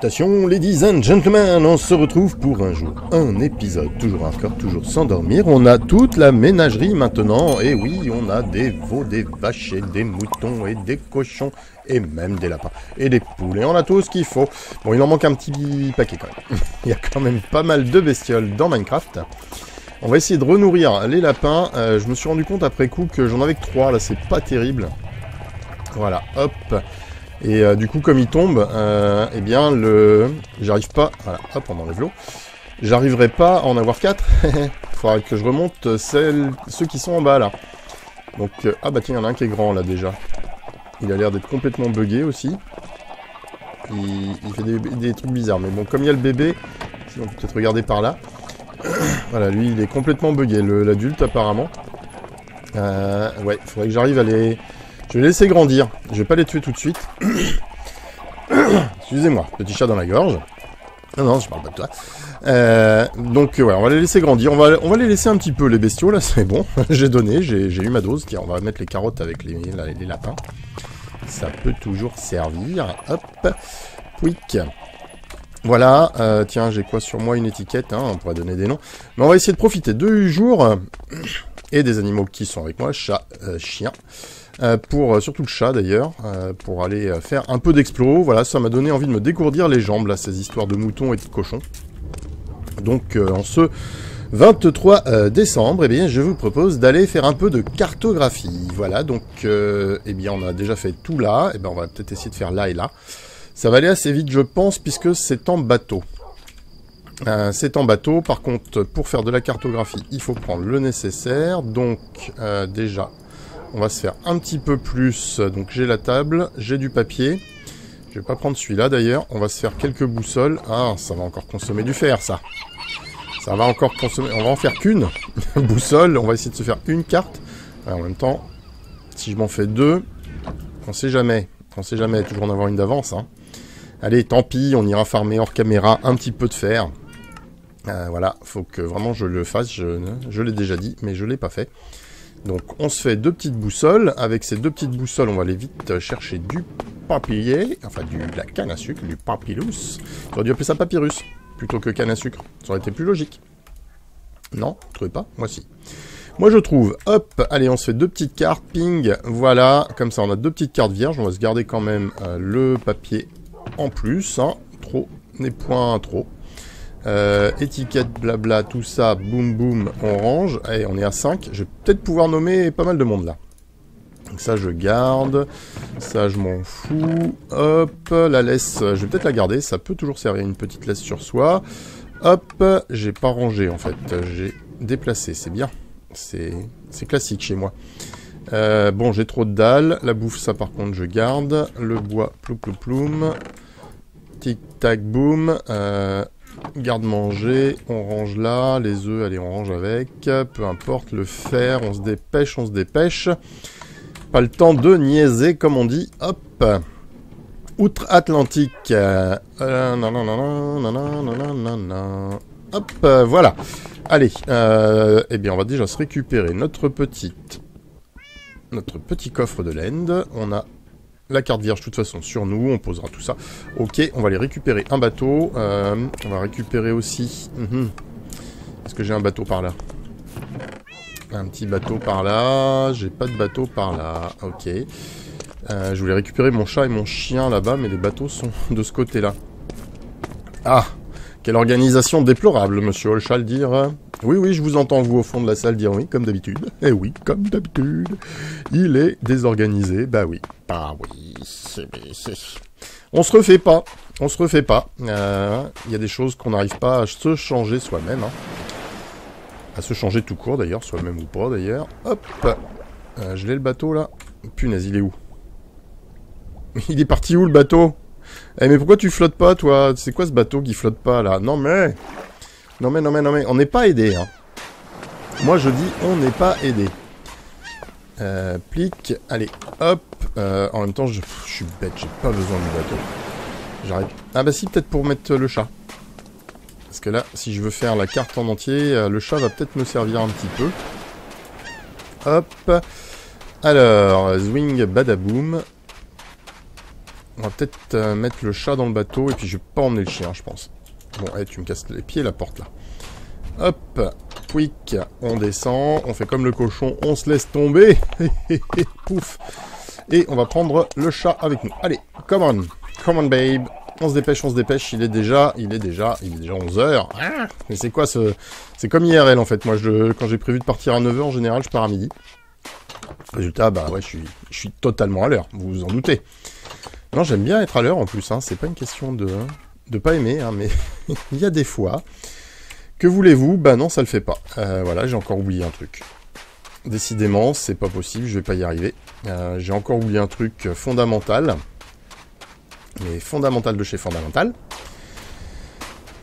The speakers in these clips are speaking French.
Ladies and gentlemen, on se retrouve pour un jour, un épisode, toujours encore, toujours sans dormir. On a toute la ménagerie maintenant, et oui, on a des veaux, des vaches, et des moutons, et des cochons, et même des lapins, et des poules, et on a tout ce qu'il faut. Bon, il en manque un petit paquet quand même. il y a quand même pas mal de bestioles dans Minecraft. On va essayer de renourrir les lapins. Euh, je me suis rendu compte après coup que j'en avais que 3, là c'est pas terrible. Voilà, hop. Et euh, du coup, comme il tombe, euh, eh bien, le, j'arrive pas. Voilà, hop, on enlève l'eau. J'arriverai pas à en avoir 4. Il faudra que je remonte celles, ceux qui sont en bas là. Donc, euh, ah bah tiens, il y en a un qui est grand là déjà. Il a l'air d'être complètement buggé aussi. Il, fait des, trucs bizarres. Mais bon, comme il y a le bébé, si on peut peut-être regarder par là. voilà, lui, il est complètement buggé, l'adulte apparemment. Euh, ouais, il faudrait que j'arrive à les je vais les laisser grandir. Je vais pas les tuer tout de suite. Excusez-moi, petit chat dans la gorge. Non, non, je parle pas de toi. Euh, donc, ouais, on va les laisser grandir. On va, on va les laisser un petit peu, les bestiaux, là, c'est bon. j'ai donné, j'ai eu ma dose. Tiens, on va mettre les carottes avec les, les lapins. Ça peut toujours servir. Hop. Quick. Voilà, euh, tiens, j'ai quoi sur moi? Une étiquette, hein, on pourrait donner des noms. Mais on va essayer de profiter du jour et des animaux qui sont avec moi, chat, euh, chien. Euh, pour euh, surtout le chat d'ailleurs, euh, pour aller faire un peu d'explo. Voilà, ça m'a donné envie de me décourdir les jambes, là, ces histoires de moutons et de cochons. Donc, en ce 23 décembre, eh bien, je vous propose d'aller faire un peu de cartographie. Voilà, donc, eh bien, on a déjà fait tout là. Eh bien, on va peut-être essayer de faire là et là. Ça va aller assez vite, je pense, puisque c'est en bateau. c'est en bateau, par contre, pour faire de la cartographie, il faut prendre le nécessaire. Donc, déjà, on va se faire un petit peu plus. Donc j'ai la table, j'ai du papier. Je vais pas prendre celui-là d'ailleurs. On va se faire quelques boussoles. Ah, ça va encore consommer du fer, ça. Ça va encore consommer... On va en faire qu'une boussole. On va essayer de se faire une carte. en même temps, si je m'en fais deux, on sait jamais. On sait jamais toujours en avoir une d'avance. Hein. Allez, tant pis, on ira farmer hors caméra un petit peu de fer. Euh, voilà, faut que vraiment je le fasse. Je, je l'ai déjà dit, mais je l'ai pas fait. Donc on se fait deux petites boussoles. Avec ces deux petites boussoles, on va aller vite chercher du papier, enfin du, la canne à sucre, du papyrus. J'aurais dû appeler ça papyrus, plutôt que canne à sucre. Ça aurait été plus logique. Non, vous trouvez pas Moi si. Moi je trouve, hop, allez on se fait deux petites cartes, ping, voilà, comme ça on a deux petites cartes vierges, on va se garder quand même euh, le papier en plus, hein. trop n'est point trop. Euh, étiquette, blabla, tout ça, boum boum, on range. Allez, on est à 5. Je vais peut-être pouvoir nommer pas mal de monde là. Ça, je garde. Ça, je m'en fous. Hop, la laisse, je vais peut-être la garder. Ça peut toujours servir une petite laisse sur soi. Hop, j'ai pas rangé en fait. J'ai déplacé, c'est bien. C'est classique chez moi. Euh, bon, j'ai trop de dalles. La bouffe, ça par contre, je garde. Le bois, ploum ploum ploum. Tic tac boum. Euh, Garde-manger, on range là. Les œufs, allez, on range avec. Peu importe, le fer, on se dépêche, on se dépêche. Pas le temps de niaiser, comme on dit. Hop Outre-Atlantique. Hop, voilà. Allez, euh, eh bien, on va déjà se récupérer notre petite... Notre petit coffre de laine. On a la carte vierge de toute façon sur nous, on posera tout ça. Ok, on va aller récupérer un bateau. Euh, on va récupérer aussi... Mhm. Est-ce que j'ai un bateau par là? Un petit bateau par là. J'ai pas de bateau par là. Ok. Euh, je voulais récupérer mon chat et mon chien là-bas, mais les bateaux sont de ce côté-là. Ah quelle organisation déplorable, monsieur Holchal dire. Oui, oui, je vous entends, vous, au fond de la salle, dire oui, comme d'habitude. Eh oui, comme d'habitude. Il est désorganisé. Bah oui. Bah oui. On se refait pas. On se refait pas. Euh, il y a des choses qu'on n'arrive pas à se changer soi-même. Hein. À se changer tout court, d'ailleurs, soi-même ou pas, d'ailleurs. Hop. Euh, je l'ai le bateau, là. Punaise, il est où? Il est parti où, le bateau? Eh mais pourquoi tu flottes pas, toi? C'est quoi ce bateau qui flotte pas, là? Non mais... Non mais, non mais, non mais, on n'est pas aidé, hein. Moi, je dis, on n'est pas aidé. Euh, plique, allez, hop. Euh, en même temps, je, suis bête, j'ai pas besoin du bateau. J'arrête. Ah bah si, peut-être pour mettre le chat. Parce que là, si je veux faire la carte en entier, euh, le chat va peut-être me servir un petit peu. Hop. Alors, zwing badaboom. On va peut-être mettre le chat dans le bateau, et puis je vais pas emmener le chien, je pense. Bon, tu me casses les pieds, la porte, là. Hop, quick, on descend, on fait comme le cochon, on se laisse tomber. Pouf. Et on va prendre le chat avec nous. Allez, come on, come on babe. On se dépêche, on se dépêche, il est déjà, il est déjà, il est déjà 11h. Ah, mais c'est quoi ce... C'est comme IRL en fait, moi je, quand j'ai prévu de partir à 9h en général, je pars à midi. Résultat, bah ouais, je suis, je suis totalement à l'heure, vous vous en doutez. Non, j'aime bien être à l'heure en plus, hein. c'est pas une question de, de pas aimer, hein, mais il y a des fois... Que voulez-vous? Bah non, ça le fait pas. Euh, voilà, j'ai encore oublié un truc. Décidément, c'est pas possible, je vais pas y arriver. Euh, j'ai encore oublié un truc fondamental. Mais fondamental de chez fondamental.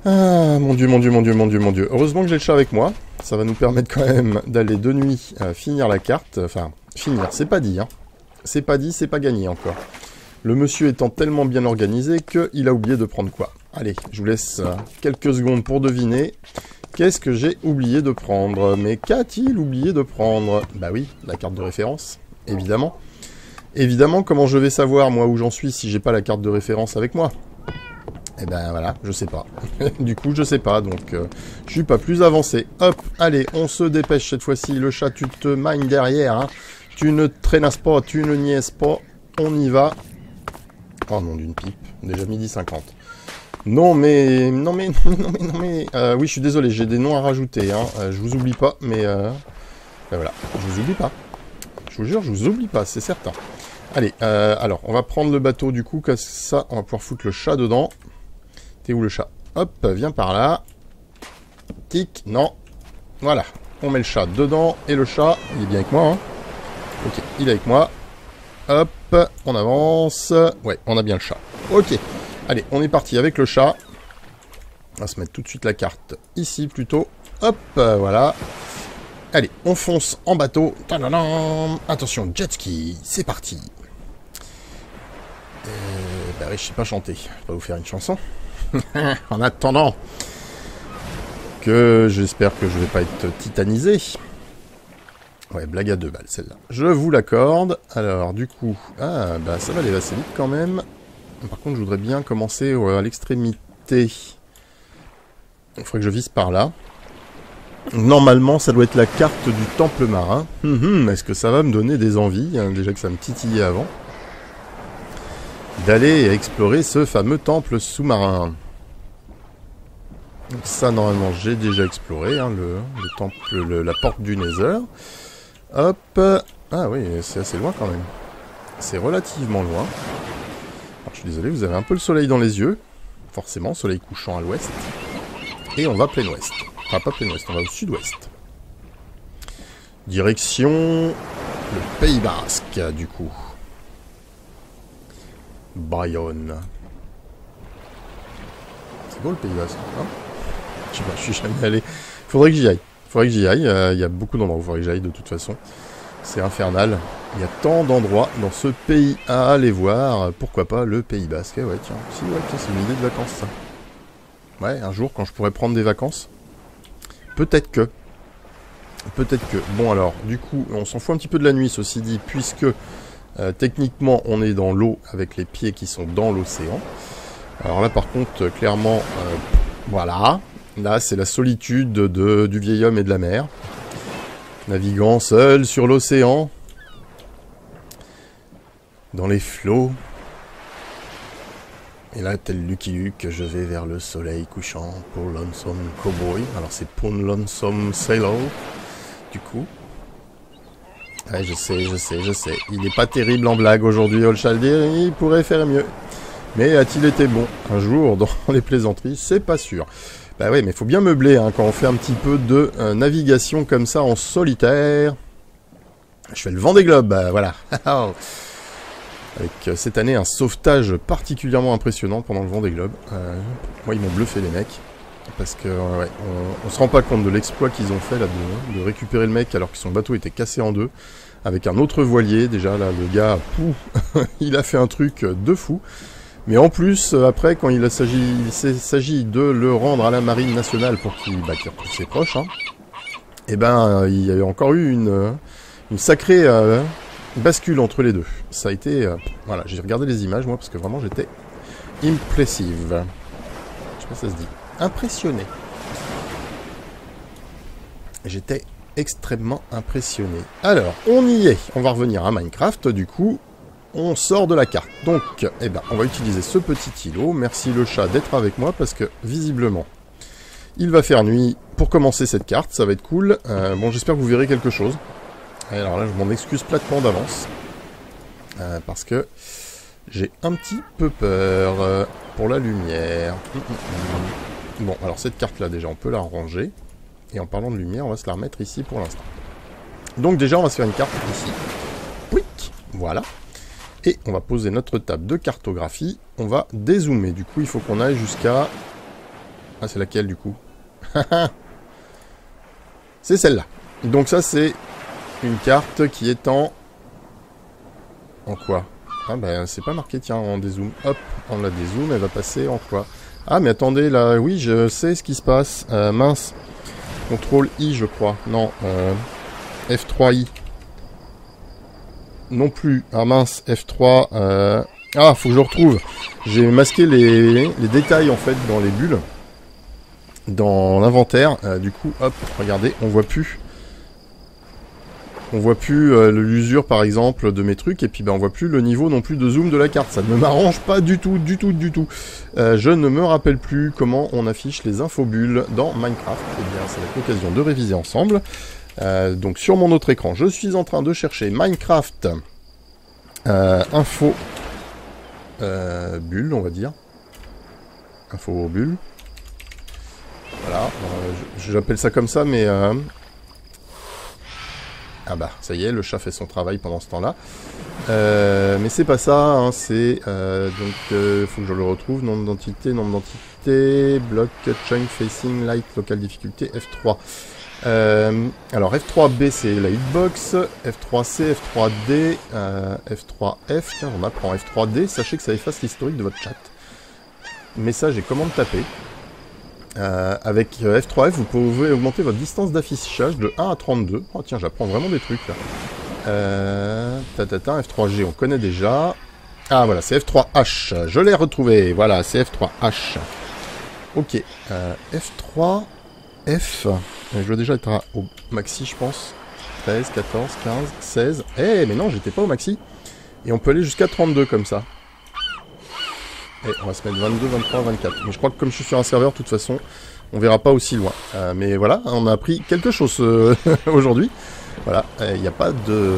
Ah, mon dieu, mon dieu, mon dieu, mon dieu, mon dieu. Heureusement que j'ai le chat avec moi. Ça va nous permettre quand même d'aller de nuit à finir la carte. Enfin, finir, c'est pas dit, hein. C'est pas dit, c'est pas gagné encore. Le monsieur étant tellement bien organisé qu'il a oublié de prendre quoi Allez, je vous laisse euh, quelques secondes pour deviner. Qu'est-ce que j'ai oublié de prendre? Mais qu'a-t-il oublié de prendre? Bah oui, la carte de référence, évidemment. Évidemment, comment je vais savoir, moi, où j'en suis, si j'ai pas la carte de référence avec moi? Eh ben voilà, je sais pas. du coup, je sais pas, donc euh, je suis pas plus avancé. Hop, allez, on se dépêche cette fois-ci. Le chat, tu te mines derrière. Hein. Tu ne traînasses pas, tu ne niaises pas. On y va. Oh non, d'une pipe. Déjà midi 50. Non mais, non mais, non mais, non mais, euh, oui je suis désolé, j'ai des noms à rajouter, hein. Euh, je vous oublie pas, mais euh, ben voilà, je vous oublie pas. Je vous jure, je vous oublie pas, c'est certain. Allez, euh, alors, on va prendre le bateau du coup, comme ça, on va pouvoir foutre le chat dedans. T'es où le chat? Hop, viens par là. Tic, non. Voilà, on met le chat dedans, et le chat, il est bien avec moi, hein. Ok, il est avec moi. Hop, on avance. Ouais, on a bien le chat. Ok. Allez, on est parti avec le chat. On va se mettre tout de suite la carte ici plutôt. Hop, voilà. Allez, on fonce en bateau. Attention, jet ski, c'est parti. Euh, bah je sais pas chanter. Je vais pas vous faire une chanson. en attendant que j'espère que je vais pas être titanisé. Ouais, blague à deux balles, celle-là. Je vous l'accorde. Alors, du coup... Ah, bah ça va aller assez vite quand même. Par contre, je voudrais bien commencer à l'extrémité. Il faudrait que je vise par là. Normalement, ça doit être la carte du temple marin. Hum, hum, est-ce que ça va me donner des envies hein, Déjà que ça me titillait avant. D'aller explorer ce fameux temple sous-marin? Donc ça, normalement, j'ai déjà exploré. Hein, le, temple, la porte du Nether. Hop. Ah oui, c'est assez loin quand même. C'est relativement loin je suis désolé, vous avez un peu le soleil dans les yeux. Forcément, soleil couchant à l'ouest. Et on va plein ouest. Enfin, pas plein ouest, on va au sud-ouest. Direction le Pays Basque, du coup. Bayonne. C'est beau le Pays Basque, hein? Je sais pas, je suis jamais allé. Faudrait que j'y aille. Faudrait que j'y aille. Euh, il y a beaucoup d'endroits où faudrait que j'y aille de toute façon. C'est infernal. Il y a tant d'endroits dans ce pays à aller voir. Pourquoi pas le Pays Basque? Ouais, tiens, si, ouais, c'est une idée de vacances, ça. Ouais, un jour, quand je pourrais prendre des vacances? Peut-être que. Peut-être que. Bon, alors, du coup, on s'en fout un petit peu de la nuit, ceci dit, puisque euh, techniquement, on est dans l'eau avec les pieds qui sont dans l'océan. Alors là, par contre, clairement, euh, voilà. Là, c'est la solitude de, du vieil homme et de la mer naviguant seul sur l'océan, dans les flots. Et là, tel Lucky Luke, je vais vers le soleil couchant pour Lonesome Cowboy. Alors c'est pour Lonesome Sailor, du coup. Je sais, je sais, je sais. Il n'est pas terrible en blague aujourd'hui, Olchaldir, il pourrait faire mieux. Mais a-t-il été bon? Un jour dans les plaisanteries C'est pas sûr. Bah oui, mais faut bien meubler hein, quand on fait un petit peu de euh, navigation comme ça en solitaire. Je fais le vent des globes, bah, voilà. Avec euh, cette année un sauvetage particulièrement impressionnant pendant le vent des globes. Euh, moi, ils m'ont bluffé les mecs. Parce que on, se rend pas compte de l'exploit qu'ils ont fait là de, de récupérer le mec alors que son bateau était cassé en deux. Avec un autre voilier, déjà là, le gars, il a fait un truc de fou. Mais en plus, euh, après, quand il s'agit de le rendre à la marine nationale pour qu'il bah, retrouve ses proches, hein, eh ben, euh, il y a encore eu une, euh, sacrée bascule entre les deux. ça a été... voilà, j'ai regardé les images, moi, parce que vraiment, j'étais impressive. Je sais pas si ça se dit. Impressionné. J'étais extrêmement impressionné. Alors, on y est. On va revenir à Minecraft, du coup. On sort de la carte. Donc, eh ben, on va utiliser ce petit îlot. Merci le chat d'être avec moi, parce que, visiblement, il va faire nuit pour commencer cette carte. Ça va être cool. Euh, bon, j'espère que vous verrez quelque chose. Alors là, je m'en excuse platement d'avance. Euh, parce que j'ai un petit peu peur euh, pour la lumière. Bon, alors cette carte-là, déjà, on peut la ranger. Et en parlant de lumière, on va se la remettre ici pour l'instant. Donc déjà, on va se faire une carte ici. Pouic Voilà. Et on va poser notre table de cartographie. On va dézoomer. Du coup, il faut qu'on aille jusqu'à... Ah, c'est laquelle, du coup C'est celle-là. Donc ça, c'est une carte qui est en... En quoi? Ah ben, c'est pas marqué, tiens, en dézoom. Hop, on la dézoom, elle va passer en quoi? Ah, mais attendez, là, oui, je sais ce qui se passe. Euh, mince. Contrôle I, je crois. Non, euh, F3I. Non plus. Ah mince, F3. Euh... Ah, faut que je retrouve. J'ai masqué les, détails, en fait, dans les bulles. Dans l'inventaire. Euh, du coup, hop, regardez, on voit plus. On voit plus euh, l'usure, par exemple, de mes trucs. Et puis, ben, on voit plus le niveau non plus de zoom de la carte. Ça ne m'arrange pas du tout, du tout, du tout. Je ne me rappelle plus comment on affiche les infobulles dans Minecraft. Eh bien, ça va être l'occasion de réviser ensemble. Euh, donc sur mon autre écran, je suis en train de chercher Minecraft euh, info euh, bulle, on va dire. Info bulle. Voilà, j'appelle ça comme ça, mais... Ah bah, ça y est, le chat fait son travail pendant ce temps-là. Mais c'est pas ça, hein, c'est... donc, faut que je le retrouve. Nom d'identité, nom d'identité, bloc, chunk, facing, light, local difficulté, F3. Alors F3B c'est la hitbox, F3C, F3D, F3F, tiens on apprend F3D, sachez que ça efface l'historique de votre chat. Message et commande tapée. Euh, avec F3F vous pouvez augmenter votre distance d'affichage de 1 à 32. Oh tiens j'apprends vraiment des trucs là. F3G on connaît déjà. Ah voilà c'est F3H, je l'ai retrouvé, voilà c'est F3H. Ok, F3... F. Euh, je dois déjà être au maxi, je pense. 13, 14, 15, 16. Eh, mais non, j'étais pas au maxi. Et on peut aller jusqu'à 32 comme ça. Et on va se mettre 22, 23, 24. Mais je crois que comme je suis sur un serveur, de toute façon, on verra pas aussi loin. Euh, mais voilà, on a appris quelque chose euh, aujourd'hui. Voilà, eh, il n'y a pas de,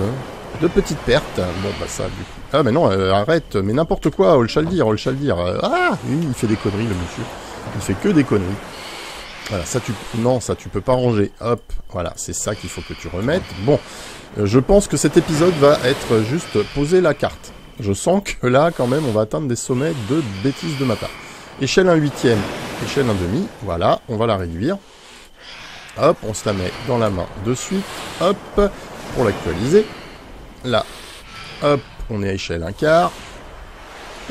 de petite perte. Bon, bah ça, du coup. Ah, mais non, arrête, mais n'importe quoi, on le ah, il fait des conneries, le monsieur. Il fait que des conneries. Voilà, ça tu... Non, ça tu peux pas ranger. Hop, voilà, c'est ça qu'il faut que tu remettes. Bon, euh, je pense que cet épisode va être juste poser la carte. Je sens que là, quand même, on va atteindre des sommets de bêtises de ma part. Échelle 1 huitième, échelle 1 demi, voilà, on va la réduire. Hop, on se la met dans la main de suite. Hop, pour l'actualiser. Là, hop, on est à échelle 1 quart.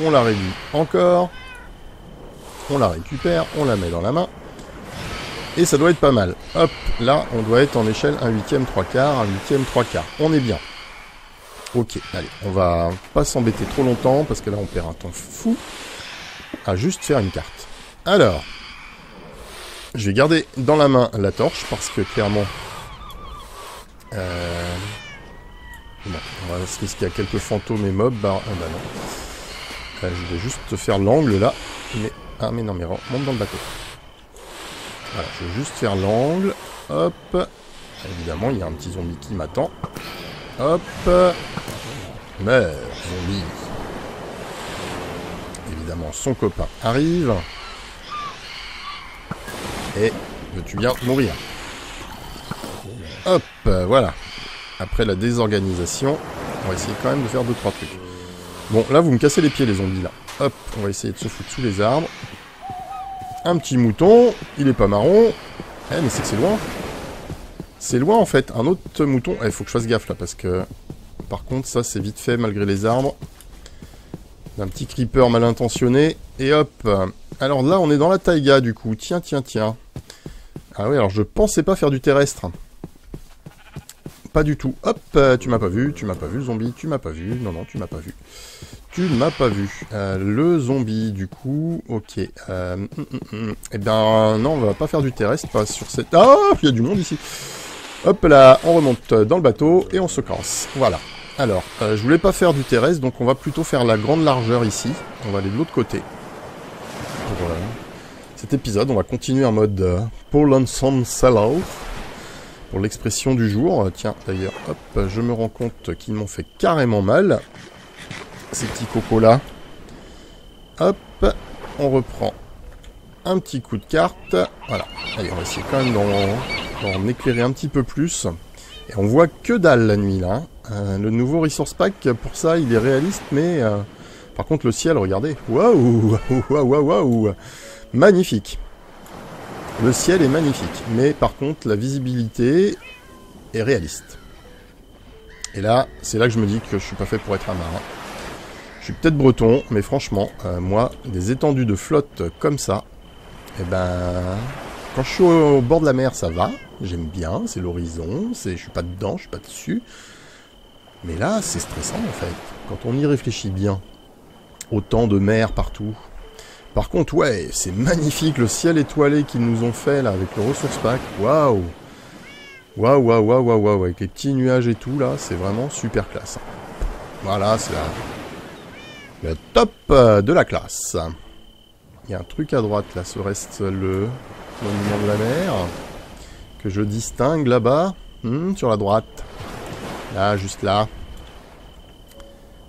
On la réduit encore. On la récupère, on la met dans la main. Et ça doit être pas mal. Hop, là, on doit être en échelle 1 huitième, 3 quarts, 1 huitième, 3 quarts. On est bien. Ok, allez, on va pas s'embêter trop longtemps, parce que là, on perd un temps fou à juste faire une carte. Alors, je vais garder dans la main la torche, parce que clairement... Euh... Bon, on va se risquer à quelques fantômes et mobs. Bah, ah bah non. Euh, je vais juste faire l'angle là. Mais... Ah mais non, mais monte dans le bateau. Voilà, je vais juste faire l'angle. Hop. Évidemment, il y a un petit zombie qui m'attend. Hop. Meurs, zombie. Évidemment, son copain arrive. Et veux-tu bien mourir Hop, voilà. Après la désorganisation, on va essayer quand même de faire 2-3 trucs. Bon, là, vous me cassez les pieds, les zombies, là. Hop, on va essayer de se foutre sous les arbres. Un petit mouton, il est pas marron. Eh, mais c'est que c'est loin. C'est loin, en fait. Un autre mouton. Il faut que je fasse gaffe, là, parce que... Par contre, ça, c'est vite fait, malgré les arbres. Un petit creeper mal intentionné. Et hop. Alors là, on est dans la taïga, du coup. Tiens, tiens, tiens. Ah oui, alors je pensais pas faire du terrestre. Pas du tout. Hop, euh, tu m'as pas vu, tu m'as pas vu, le zombie, tu m'as pas vu. Non, non, tu m'as pas vu. Tu m'as pas vu. Euh, le zombie, du coup, ok. Euh, hum, hum, hum. Eh ben, non, on va pas faire du terrestre, pas sur cette... Ah, il y a du monde ici. Hop là, on remonte dans le bateau et on se casse. Voilà. Alors, je voulais pas faire du terrestre, donc on va plutôt faire la grande largeur ici. On va aller de l'autre côté. Voilà cet épisode. On va continuer en mode Paul Sell pour l'expression du jour. Tiens, d'ailleurs, hop, je me rends compte qu'ils m'ont fait carrément mal, ces petits cocos-là. Hop, on reprend un petit coup de carte. Voilà. Allez, on va essayer quand même d'en éclairer un petit peu plus. Et on voit que dalle la nuit, là. Hein. Euh, le nouveau Resource Pack, pour ça, il est réaliste, mais... Euh, par contre, le ciel, regardez. Waouh Waouh Waouh Waouh magnifique. Le ciel est magnifique, mais par contre la visibilité est réaliste. Et là, c'est là que je me dis que je suis pas fait pour être un marin. Je suis peut-être breton, mais franchement, euh, moi, des étendues de flotte comme ça, eh ben, quand je suis au, bord de la mer, ça va, j'aime bien, c'est l'horizon, c'est, je suis pas dedans, je suis pas dessus. Mais là, c'est stressant en fait. Quand on y réfléchit bien, autant de mer partout, par contre, ouais, c'est magnifique le ciel étoilé qu'ils nous ont fait là avec le ressource pack. Waouh Waouh, waouh, waouh, waouh, waouh, avec les petits nuages et tout là, c'est vraiment super classe. Voilà, c'est la... le top euh, de la classe. Il y a un truc à droite là, ce reste le monument de la mer que je distingue là-bas, hmm, sur la droite. Là, juste là.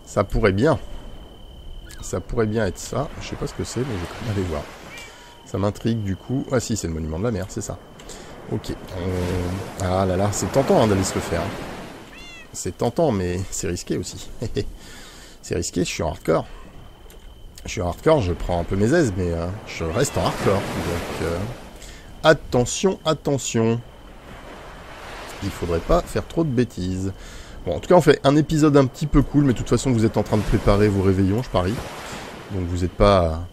Ça pourrait bien. Ça pourrait bien être ça. Je sais pas ce que c'est, mais je vais quand même aller voir. Ça m'intrigue du coup. Ah si, c'est le monument de la mer, c'est ça. Ok. Ah là là, c'est tentant hein, d'aller se le faire. C'est tentant, mais c'est risqué aussi. c'est risqué, je suis en hardcore. Je suis en hardcore, je prends un peu mes aises, mais euh, je reste en hardcore. Euh, attention, attention. Il faudrait pas faire trop de bêtises. En tout cas, on fait un épisode un petit peu cool, mais de toute façon, vous êtes en train de préparer vos réveillons, je parie. Donc vous n'êtes pas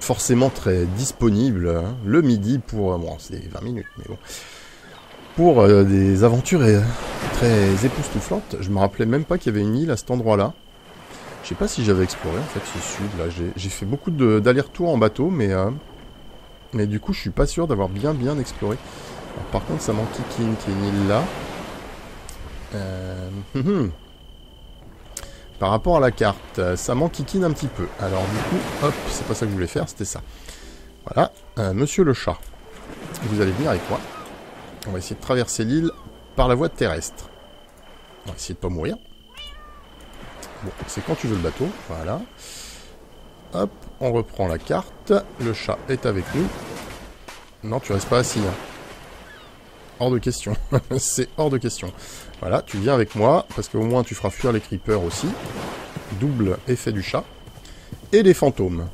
forcément très disponible hein. le midi pour... Euh, bon, c'est 20 minutes, mais bon. Pour euh, des aventures euh, très époustouflantes. Je me rappelais même pas qu'il y avait une île à cet endroit-là. Je sais pas si j'avais exploré, en fait, ce sud, là. J'ai fait beaucoup d'allers-retours en bateau, mais... mais du coup, je suis pas sûr d'avoir bien, bien exploré. par contre, ça manque qui est une île là. Euh, hum, hum. Par rapport à la carte, euh, ça m'enquiquine un petit peu. Alors du coup, hop, c'est pas ça que je voulais faire, c'était ça. Voilà, euh, monsieur le chat. Vous allez venir avec moi. On va essayer de traverser l'île par la voie terrestre. On va essayer de pas mourir. C'est quand tu veux le bateau, voilà. Hop, on reprend la carte. Le chat est avec nous. Non, tu restes pas assis. Hein. Hors de question. c'est hors de question. Voilà, tu viens avec moi, parce qu'au moins tu feras fuir les creepers aussi. Double effet du chat. Et les fantômes.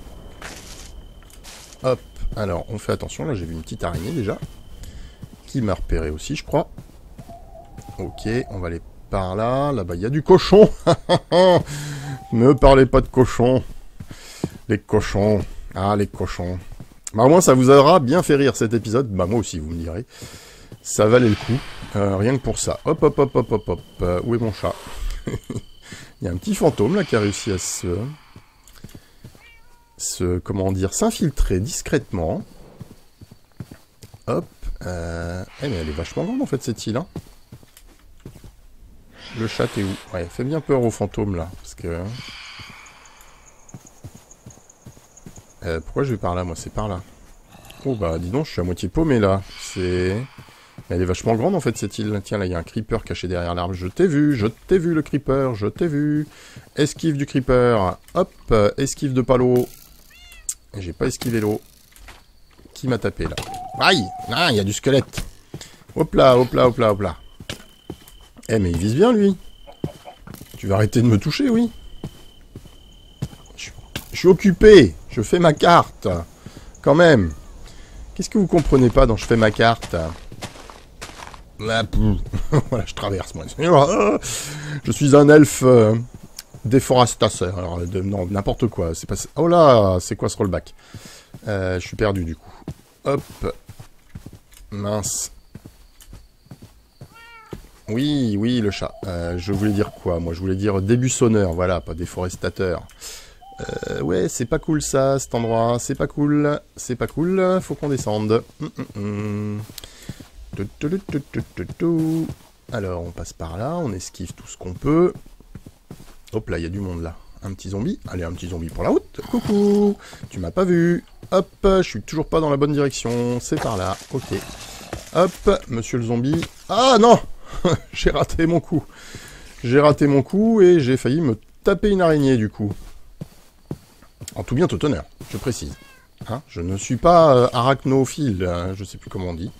Hop, alors on fait attention, là j'ai vu une petite araignée déjà. Qui m'a repéré aussi, je crois. Ok, on va aller par là. Là-bas, il y a du cochon. ne parlez pas de cochon. Les cochons. Ah, les cochons. Bah, au moins, ça vous aura bien fait rire cet épisode. Bah, moi aussi, vous me direz. Ça valait le coup. Euh, rien que pour ça. Hop, hop, hop, hop, hop, hop. Euh, où est mon chat Il y a un petit fantôme là qui a réussi à se... se comment dire, s'infiltrer discrètement. Hop. Euh... Eh mais elle est vachement grande en fait cette île. Hein. Le chat est où? Ouais, fait bien peur au fantôme là. Parce que... Pourquoi je vais par là moi? C'est par là. Oh bah dis donc, je suis à moitié paumé là. C'est... Elle est vachement grande en fait cette île. Tiens là il y a un creeper caché derrière l'arbre. Je t'ai vu, je t'ai vu le creeper, je t'ai vu. Esquive du creeper. Hop, esquive de palo. J'ai pas esquivé l'eau. Qui m'a tapé là? Aïe Ah, il y a du squelette. Hop là, hop là, hop là, hop là. Eh mais il vise bien lui. Tu vas arrêter de me toucher, oui je, je suis occupé. Je fais ma carte. Quand même. Qu'est-ce que vous comprenez pas dans je fais ma carte voilà, je traverse moi. Je suis un elfe euh, déforestateur. Alors, non, n'importe quoi. C'est pas. Oh là, c'est quoi ce rollback? Euh, Je suis perdu du coup. Hop. Mince. Oui, oui, le chat. Euh, je voulais dire quoi Moi, je voulais dire débussonneur, voilà, pas déforestateur. Euh, ouais, c'est pas cool ça, cet endroit. C'est pas cool. C'est pas cool. Faut qu'on descende. Hum, hum, hum. Alors, on passe par là. On esquive tout ce qu'on peut. Hop là, il y a du monde là. Un petit zombie. Allez, un petit zombie pour la route. Coucou Tu m'as pas vu. Hop, je suis toujours pas dans la bonne direction. C'est par là. Ok. Hop, monsieur le zombie. Ah non J'ai raté mon coup. J'ai raté mon coup et j'ai failli me taper une araignée du coup. En tout bien, tout je précise. Hein je ne suis pas euh, arachnophile, hein, je sais plus comment on dit.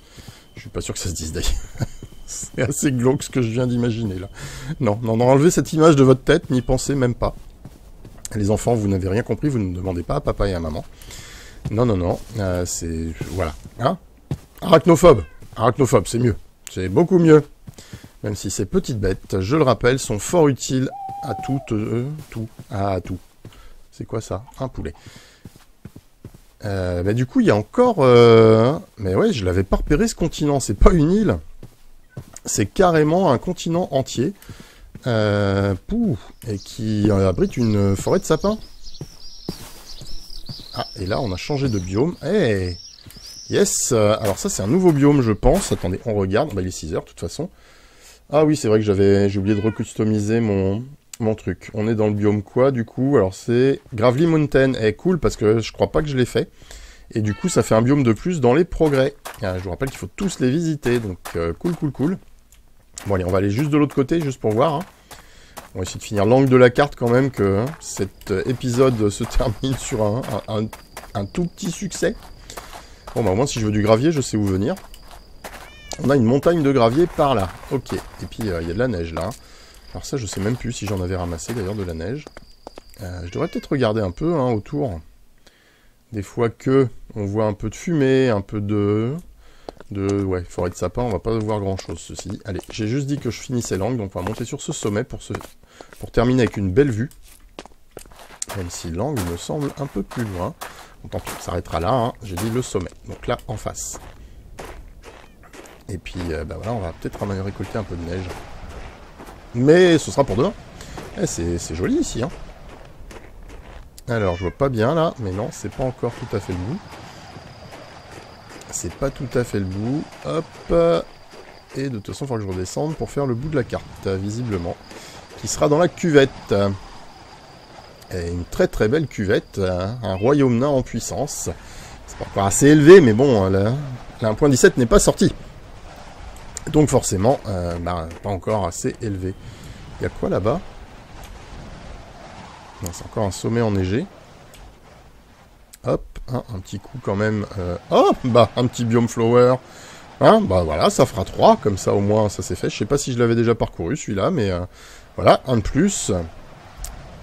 Je suis pas sûr que ça se dise d'ailleurs. C'est assez glauque ce que je viens d'imaginer là. Non, non, non, enlevez cette image de votre tête, n'y pensez même pas. Les enfants, vous n'avez rien compris, vous ne demandez pas à papa et à maman. Non, non, non, euh, c'est... Voilà. Hein? Arachnophobe. Arachnophobe, c'est mieux. C'est beaucoup mieux. Même si ces petites bêtes, je le rappelle, sont fort utiles à toutes... Euh, tout. À tout. C'est quoi ça? Un poulet. Euh, bah, du coup, il y a encore... Euh, mais ouais, je l'avais pas repéré ce continent. C'est pas une île. C'est carrément un continent entier. Euh, et qui abrite une forêt de sapins. Ah, et là, on a changé de biome. Eh Yes Alors ça, c'est un nouveau biome, je pense. Attendez, on regarde. Bah, il est 6 heures, de toute façon. Ah oui, c'est vrai que j'avais j'ai oublié de recustomiser mon, mon truc. On est dans le biome quoi du coup Alors c'est Gravely Mountain. est cool parce que je crois pas que je l'ai fait. Et du coup ça fait un biome de plus dans les progrès. Ah, je vous rappelle qu'il faut tous les visiter. Donc euh, cool cool cool. Bon allez on va aller juste de l'autre côté juste pour voir. Hein. On va essayer de finir l'angle de la carte quand même que hein, cet euh, épisode se termine sur un, un, tout petit succès. Bon bah au moins si je veux du gravier je sais où venir. On a une montagne de gravier par là. Ok. Et puis euh, il y a de la neige là. Hein. Alors ça, je sais même plus si j'en avais ramassé d'ailleurs de la neige. Euh, je devrais peut-être regarder un peu hein, autour. Des fois que on voit un peu de fumée, un peu de... de ouais, forêt de sapin, on va pas voir grand-chose ceci. Allez, j'ai juste dit que je finissais l'angle, donc on va monter sur ce sommet pour, terminer avec une belle vue. Même si l'angle me semble un peu plus loin. Bon, tant pis, on s'arrêtera là, hein. j'ai dit le sommet. Donc là, en face. Et puis, euh, bah voilà, on va peut-être récolter un peu de neige. Mais ce sera pour demain. Eh, c'est joli ici, hein. Alors, je vois pas bien, là. Mais non, c'est pas encore tout à fait le bout. C'est pas tout à fait le bout. Hop. Et de toute façon, il faudra que je redescende pour faire le bout de la carte, visiblement. Qui sera dans la cuvette. Et une très très belle cuvette. Hein. Un royaume nain en puissance. C'est pas encore assez élevé, mais bon, là, 1.17 n'est pas sorti. Donc forcément, euh, bah, pas encore assez élevé. Il y a quoi là-bas? C'est encore un sommet enneigé. Hop, hein, un petit coup quand même. Euh... Oh, bah, un petit biome flower. Hein, bah voilà, ça fera 3, comme ça au moins ça c'est fait. Je sais pas si je l'avais déjà parcouru celui-là, mais euh, voilà, un de plus.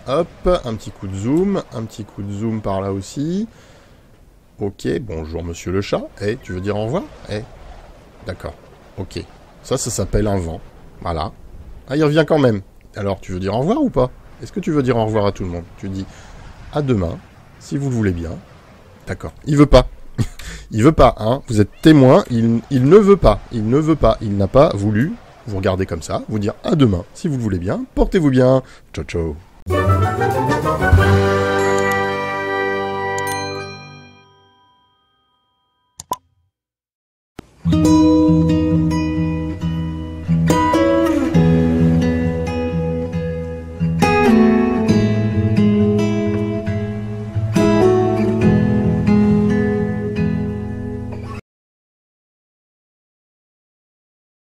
Hop, un petit coup de zoom, un petit coup de zoom par là aussi. Ok, bonjour monsieur le chat. Eh, tu veux dire au revoir? Eh, d'accord. Ok. Ça, ça s'appelle un vent. Voilà. Ah, il revient quand même. Alors, tu veux dire au revoir ou pas? Est-ce que tu veux dire au revoir à tout le monde? Tu dis à demain, si vous le voulez bien. D'accord. Il veut pas. il veut pas, hein. Vous êtes témoin, il, il ne veut pas. Il ne veut pas. Il n'a pas voulu vous regarder comme ça, vous dire à demain, si vous le voulez bien. Portez-vous bien. Ciao, ciao.